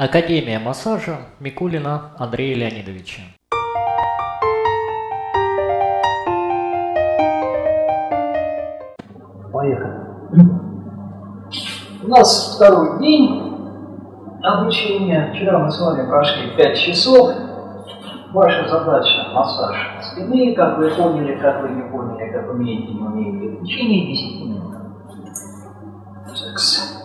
Академия массажа Микулина Андрея Леонидовича. Поехали. У нас второй день обучения. Вчера мы с вами прошли 5 часов. Ваша задача – массаж спины, как вы поняли, как вы не поняли, как умеете, не умеете, в течение 10 минут. Секс.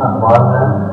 Agora né?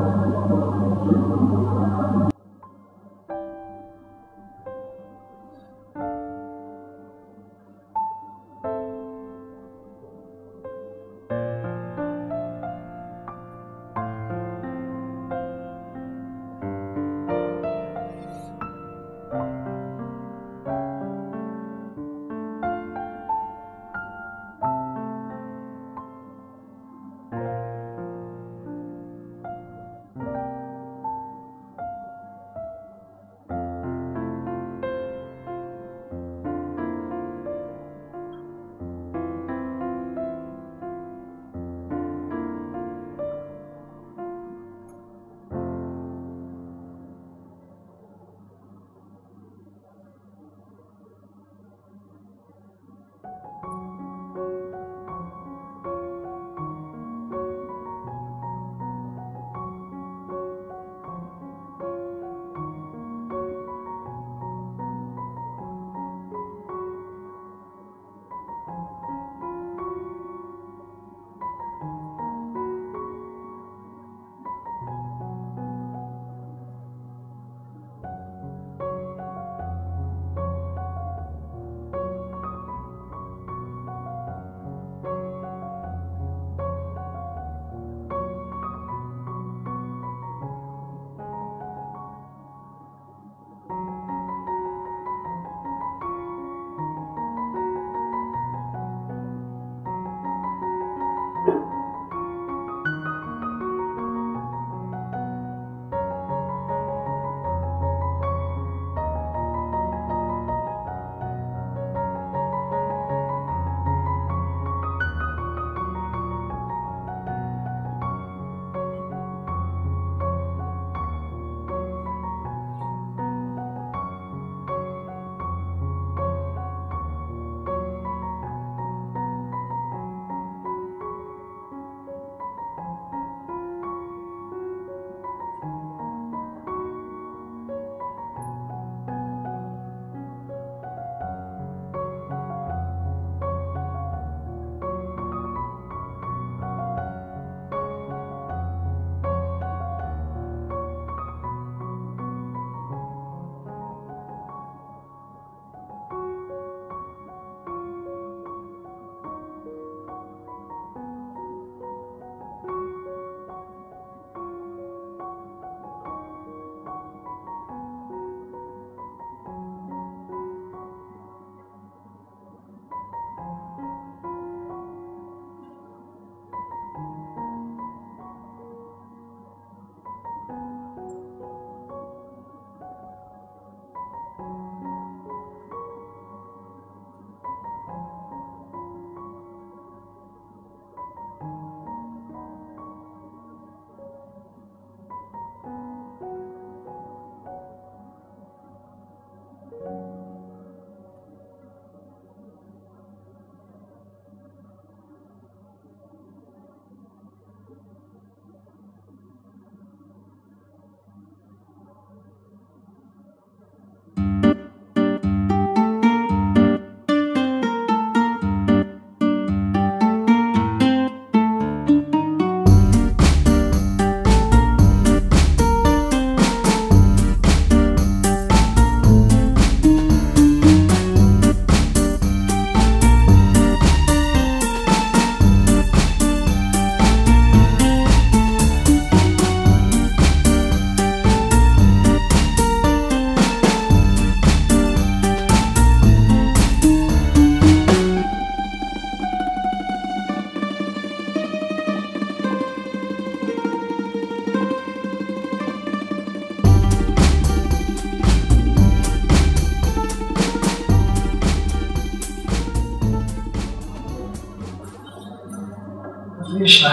Отлично.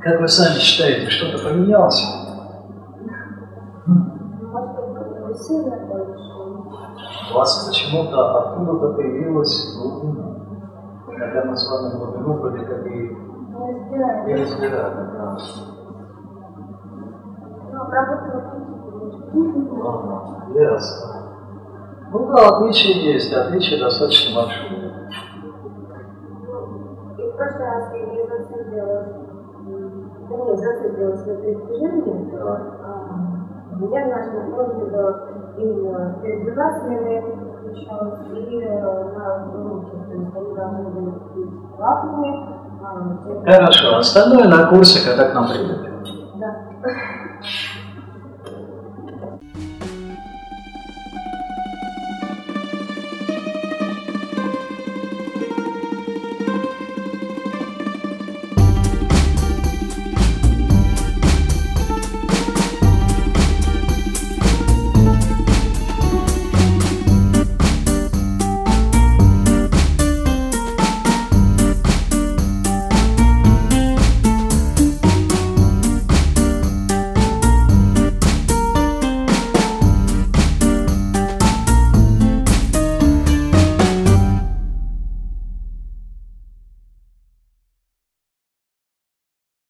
Как вы сами считаете, что-то поменялось? У вас почему-то откуда-то появилась глубина. Когда мы с вами глубину вроде как и не разбирали. Да. Ясно. Ну да, отличия есть, отличия достаточно большие. Я не зациклилась, да нет, зациклилась на передвижении, то а, я на вроде бы именно передвигательные включалась и на руки, то есть они должны были быть плавными. а, Хорошо, остальное на курсе, когда к нам придете. Да.